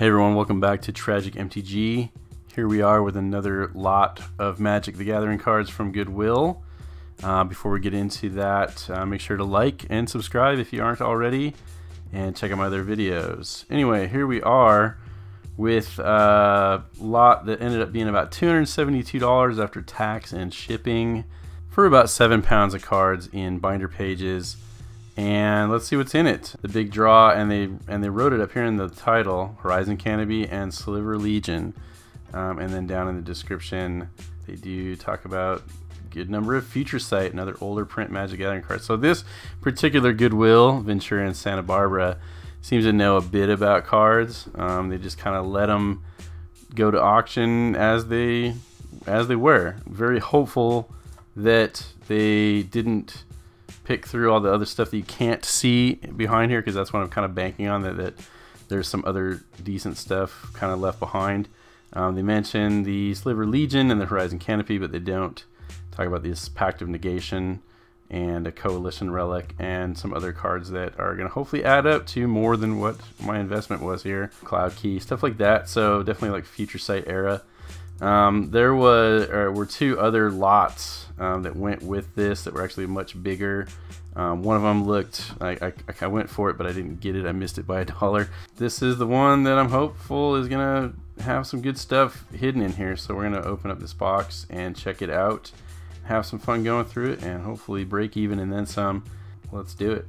Hey everyone, welcome back to Tragic MTG. Here we are with another lot of Magic the Gathering cards from Goodwill. Uh, before we get into that, uh, make sure to like and subscribe if you aren't already, and check out my other videos. Anyway, here we are with a lot that ended up being about $272 after tax and shipping for about 7 pounds of cards in binder pages and let's see what's in it. The big draw, and they and they wrote it up here in the title: Horizon Canopy and Sliver Legion. Um, and then down in the description, they do talk about good number of Future Sight, another older print Magic Gathering card. So this particular Goodwill, Ventura and Santa Barbara, seems to know a bit about cards. Um, they just kind of let them go to auction as they as they were. Very hopeful that they didn't pick through all the other stuff that you can't see behind here because that's what I'm kind of banking on that, that there's some other decent stuff kind of left behind. Um, they mention the Sliver Legion and the Horizon Canopy, but they don't talk about this Pact of Negation and a Coalition Relic and some other cards that are going to hopefully add up to more than what my investment was here. Cloud Key, stuff like that. So definitely like Future Sight era. Um, there was were two other lots um, that went with this that were actually much bigger. Um, one of them looked, I, I, I, went for it, but I didn't get it. I missed it by a dollar. This is the one that I'm hopeful is going to have some good stuff hidden in here. So we're going to open up this box and check it out. Have some fun going through it and hopefully break even and then some. Let's do it.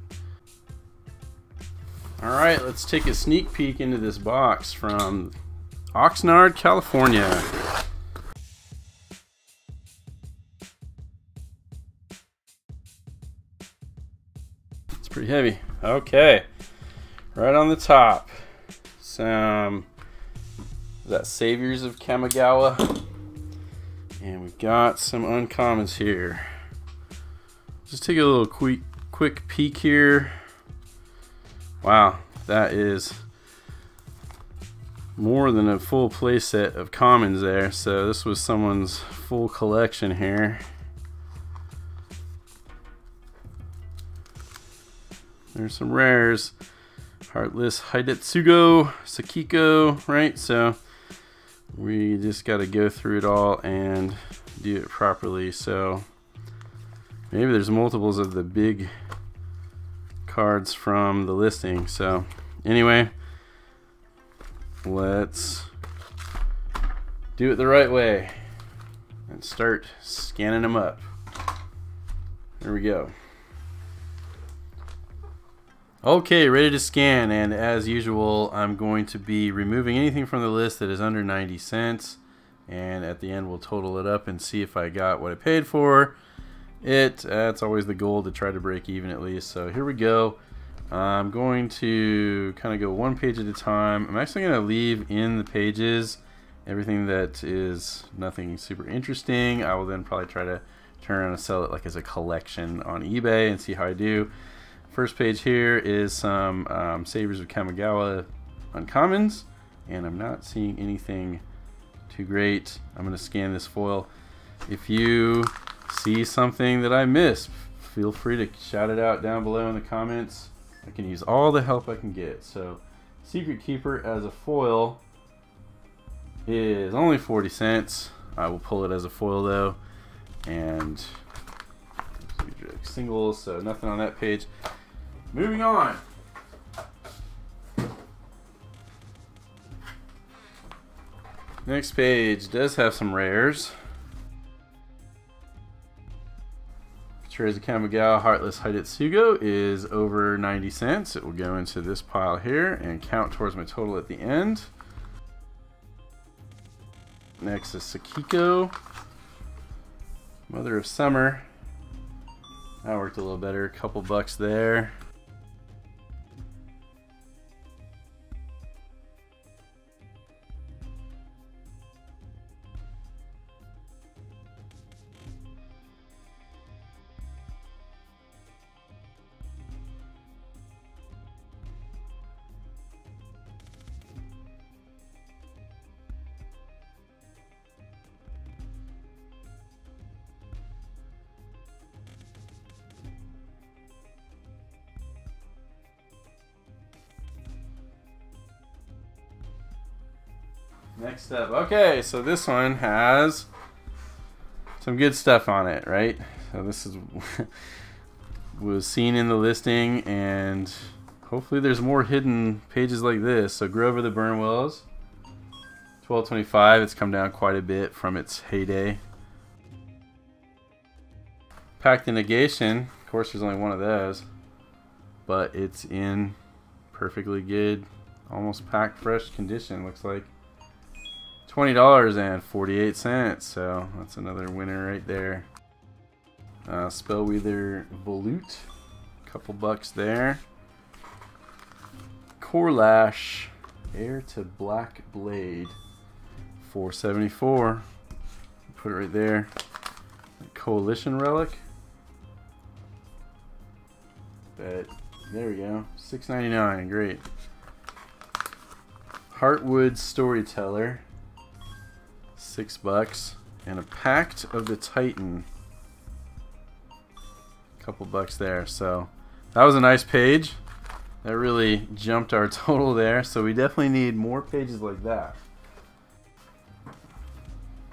All right, let's take a sneak peek into this box from Oxnard, California. Heavy. Okay, right on the top, some that Saviors of Kamigawa, and we've got some uncommons here. Just take a little quick quick peek here. Wow, that is more than a full playset of commons there. So this was someone's full collection here. There's some rares. Heartless Hidetsugu, Sakiko, right? So we just got to go through it all and do it properly. So maybe there's multiples of the big cards from the listing. So anyway, let's do it the right way and start scanning them up. There we go. Okay, ready to scan, and as usual, I'm going to be removing anything from the list that is under 90 cents, and at the end we'll total it up and see if I got what I paid for it. That's always the goal to try to break even at least. So here we go. I'm going to kind of go one page at a time. I'm actually going to leave in the pages everything that is nothing super interesting. I will then probably try to turn around and sell it like as a collection on eBay and see how I do. First page here is some um, Saviors of Kamigawa uncommons, and I'm not seeing anything too great. I'm going to scan this foil. If you see something that I missed, feel free to shout it out down below in the comments. I can use all the help I can get. So, Secret Keeper as a foil is only 40 cents. I will pull it as a foil though. And singles, so nothing on that page. Moving on. Next page does have some rares. Teresa Kamigawa Heartless Hidetsugu is over 90 cents. It will go into this pile here and count towards my total at the end. Next is Sakiko, Mother of Summer. That worked a little better, a couple bucks there. Next up. Okay, so this one has some good stuff on it, right? So this is was seen in the listing and hopefully there's more hidden pages like this. So Grove of the Burnwillows 1225, it's come down quite a bit from its heyday. Pact of Negation, of course there's only one of those, but it's in perfectly good, almost packed fresh condition, looks like. $20.48, so that's another winner right there. Uh, Spellweaver Volute, couple bucks there. Corlash, Heir to Black Blade, 474. Put it right there. Coalition Relic. But there we go. 6.99. Great. Heartwood Storyteller. Six bucks. And a Pact of the Titan. A Couple bucks there. So that was a nice page. That really jumped our total there. So we definitely need more pages like that.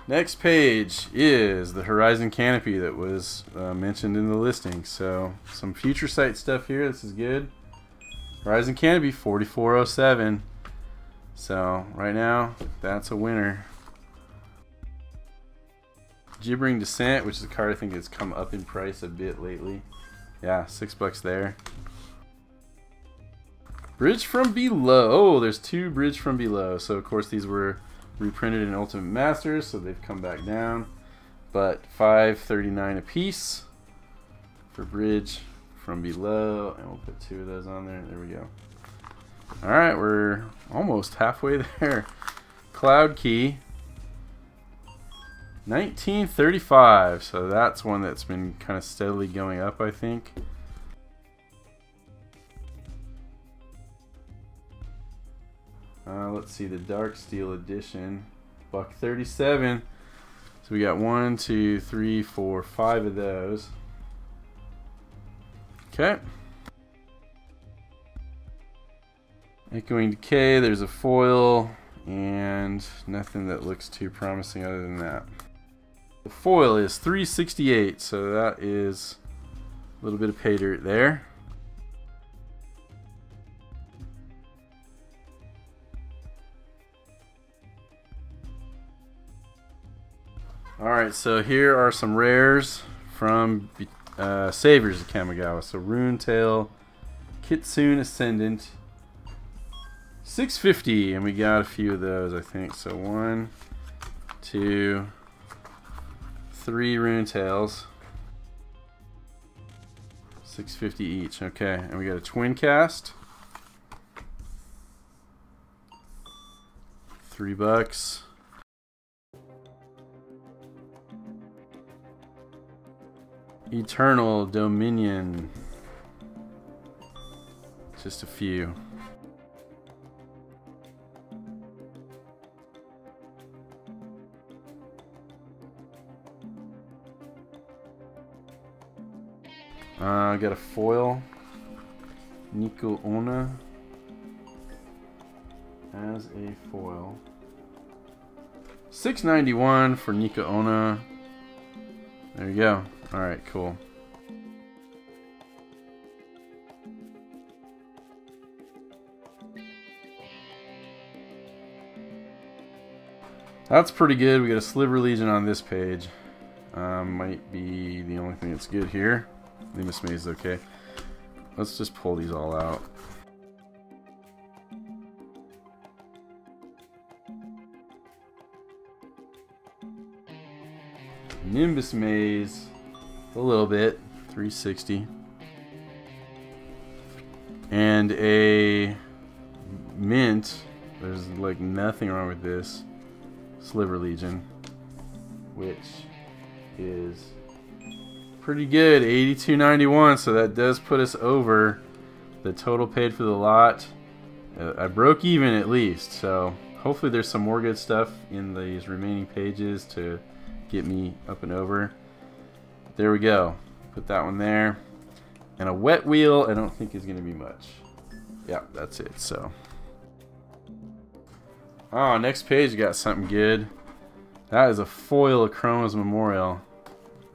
Next page is the Horizon Canopy that was uh, mentioned in the listing. So some Future Sight stuff here. This is good. Horizon Canopy 4407. So right now, that's a winner. Gibbering Descent, which is a card I think has come up in price a bit lately. Yeah, six bucks there. Bridge from Below. Oh, there's two Bridge from Below. So of course these were reprinted in Ultimate Masters, so they've come back down. But 539 a piece for bridge from below, and we'll put two of those on there. There we go. All right, we're almost halfway there. Cloud Key, 1935. So that's one that's been kind of steadily going up, I think. Uh, let's see, the Darksteel Edition, buck 37. So we got one, two, three, four, five of those. Okay. Echoing Decay, there's a foil, and nothing that looks too promising other than that. The foil is 368, so that is a little bit of pay dirt there. Alright, so here are some rares from uh, Saviors of Kamigawa. So Rune Tail, Kitsune Ascendant, 650, and we got a few of those, I think. So one, two, three Rune Tails. 650 each, okay. And we got a Twincast. Three bucks. Eternal Dominion. Just a few. Uh, got a foil. Nikko-Onna as a foil. 691 for Nikko-Onna. There you go. Alright, cool. That's pretty good. We got a Sliver Legion on this page. Um, might be the only thing that's good here. Nimbus Maze okay. Let's just pull these all out. Nimbus Maze, a little bit, 360. And a mint, there's like nothing wrong with this, Sliver Legion, which is pretty good, 82.91. So that does put us over the total paid for the lot. Uh, I broke even at least, so hopefully there's some more good stuff in these remaining pages to get me up and over. There we go. Put that one there. And a wet wheel, I don't think is going to be much. Yeah, that's it. So, Oh, next page got something good. That is a foil of Akroma's Memorial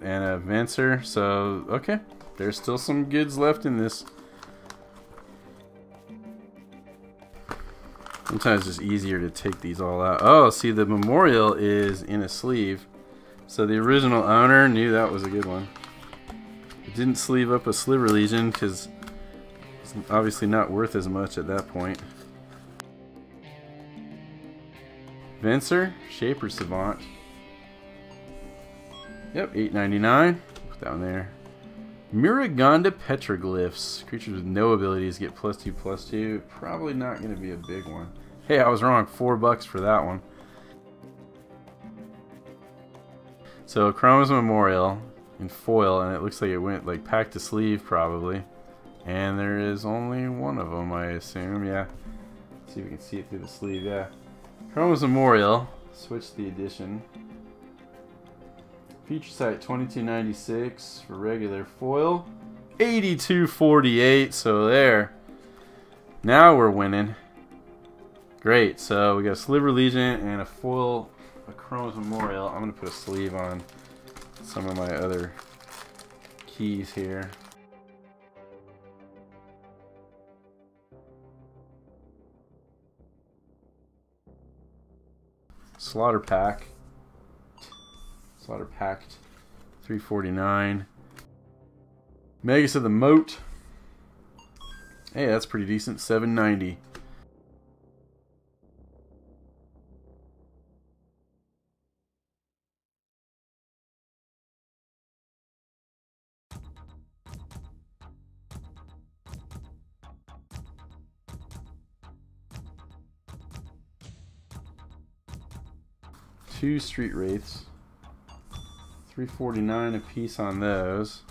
and a Venser. So, okay. There's still some goods left in this. Sometimes it's easier to take these all out. Oh, see, the memorial is in a sleeve. So the original owner knew that was a good one. It didn't sleeve up a Sliver Legion because it's obviously not worth as much at that point. Venser, Shaper Savant. Yep, 8.99. Put that one there. Muraganda Petroglyphs. Creatures with no abilities get plus two, plus two. Probably not going to be a big one. Hey, I was wrong. Four bucks for that one. So Akroma's Memorial in foil, and it looks like it went like packed to sleeve probably. And there is only one of them, I assume. Yeah. Let's see if we can see it through the sleeve. Yeah. Akroma's Memorial. Switch the edition. Future Sight 2296 for regular foil. 8248, so there. Now we're winning. Great, so we got a Sliver Legion and a foil a Chrome's Memorial. I'm going to put a sleeve on some of my other keys here. Slaughter Pact. Slaughter Pact 349. Magus of the Moat. Hey, that's pretty decent. 790. Two Street Wraiths. 349 a piece on those.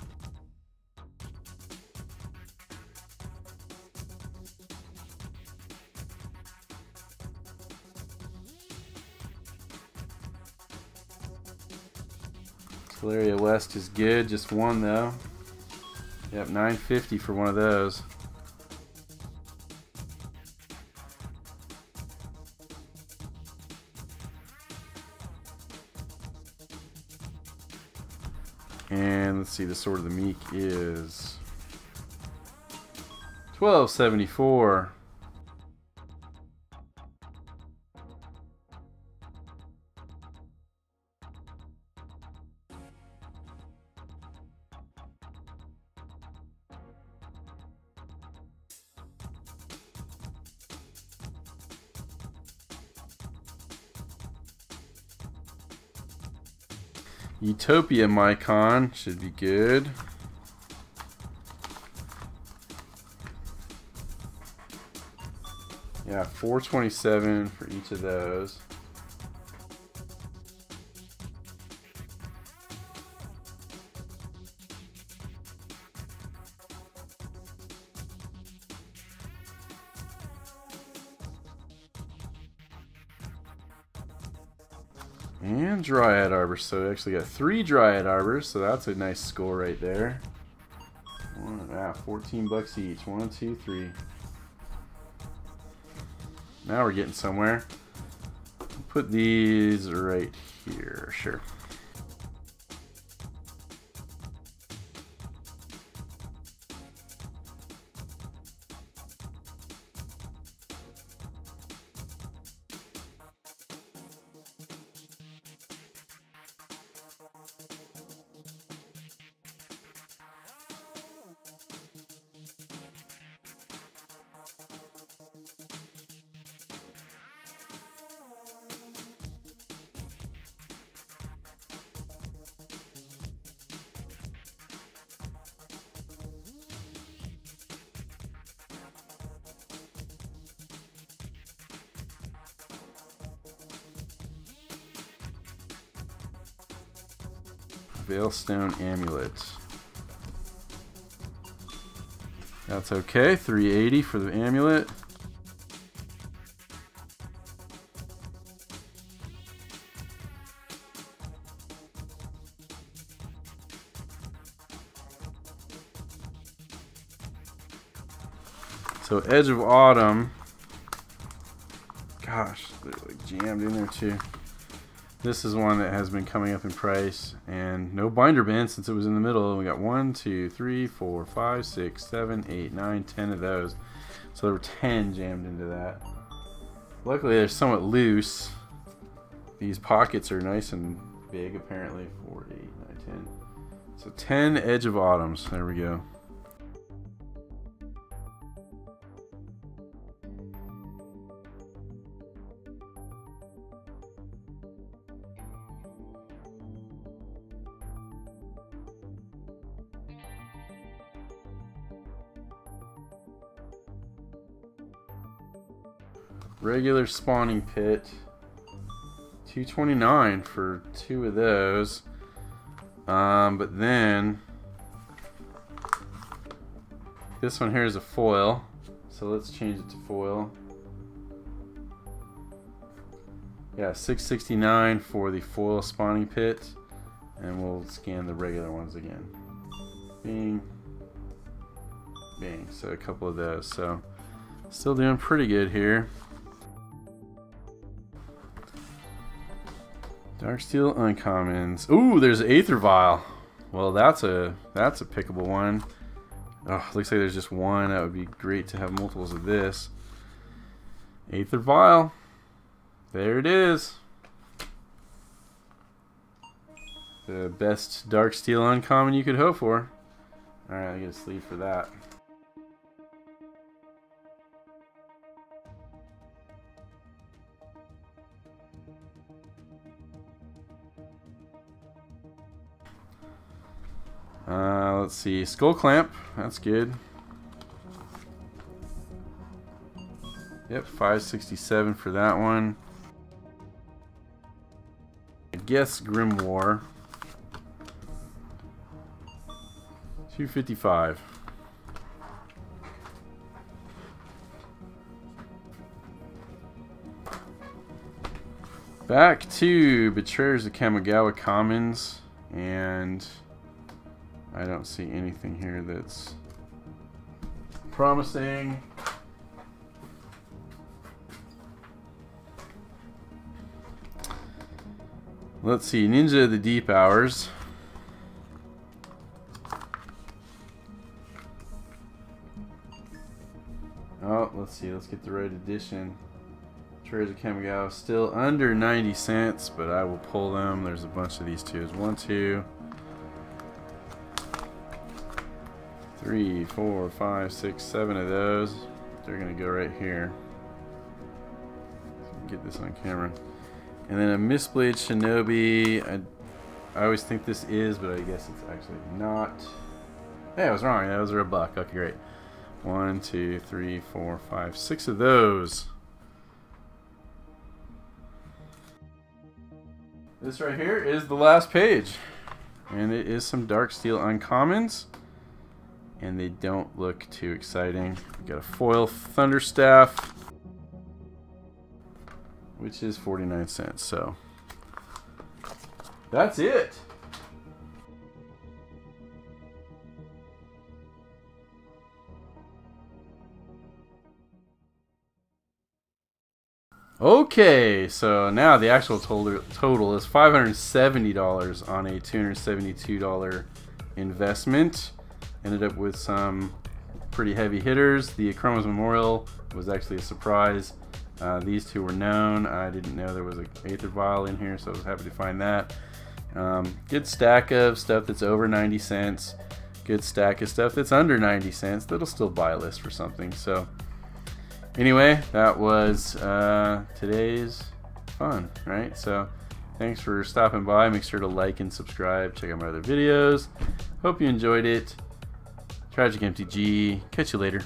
Tolaria West is good, just one though. Yep, 950 for one of those. See, the Sword of the Meek is 1274. Utopia Mycon should be good. Yeah, 427 for each of those. And Dryad Arbor. So we actually got three Dryad Arbors, so that's a nice score right there. Ah, 14 bucks each. One, two, three. Now we're getting somewhere. Put these right here, sure. Veilstone Amulet. That's okay, 380 for the amulet. So Edge of Autumn. Gosh, they're like jammed in there too. This is one that has been coming up in price and no binder bin since it was in the middle. We got one, two, three, four, five, six, seven, eight, nine, ten of those. So there were 10 jammed into that. Luckily they're somewhat loose. These pockets are nice and big apparently. 4, 8, 9, 10. So 10 Edge of Autumns. There we go. Regular spawning pit. 229 for two of those. Um, but then this one here is a foil. So let's change it to foil. Yeah, 669 for the foil spawning pit. And we'll scan the regular ones again. Bing. Bing. So a couple of those. So still doing pretty good here. Darksteel Uncommons. Ooh, there's Aether Vial. Well, that's a that's a pickable one. Oh, looks like there's just one. That would be great to have multiples of this. Aether Vial. There it is. The best Darksteel Uncommon you could hope for. Alright, I get a sleeve for that. Let's see. Skullclamp. That's good. Yep, 567 for that one. I guess Grimoire. 255. Back to Betrayers of Kamigawa Commons and I don't see anything here that's promising. Let's see, Ninja of the Deep Hours. Oh, let's see, let's get the right edition. Treasure Kamigawa still under 90 cents, but I will pull them. There's a bunch of these too. One, two, three, four, five, six, seven of those. They're gonna go right here. Get this on camera. And then a Mistblade Shinobi. I, I always think this is, but I guess it's actually not. Hey, I was wrong. Those are a buck. Okay, great. One, two, three, four, five, six of those. This right here is the last page. And it is some Darksteel Uncommons and they don't look too exciting. We got a foil Thunderstaff, which is 49 cents. So that's it. Okay, so now the actual total total is $570 on a $272 investment. Ended up with some pretty heavy hitters. The Akroma's Memorial was actually a surprise. Uh, these two were known. I didn't know there was an Aether Vial in here, so I was happy to find that. Um, good stack of stuff that's over 90 cents. Good stack of stuff that's under 90 cents that'll still buy a list for something. So, anyway, that was uh, today's fun, right? So, thanks for stopping by. Make sure to like and subscribe. Check out my other videos. Hope you enjoyed it. Tragic MTG. Catch you later.